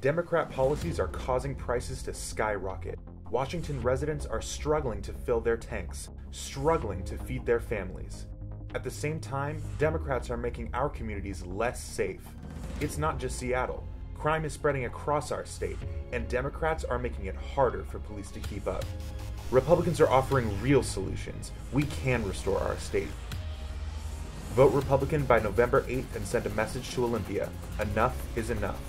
Democrat policies are causing prices to skyrocket. Washington residents are struggling to fill their tanks, struggling to feed their families. At the same time, Democrats are making our communities less safe. It's not just Seattle. Crime is spreading across our state, and Democrats are making it harder for police to keep up. Republicans are offering real solutions. We can restore our state. Vote Republican by November 8th and send a message to Olympia. Enough is enough.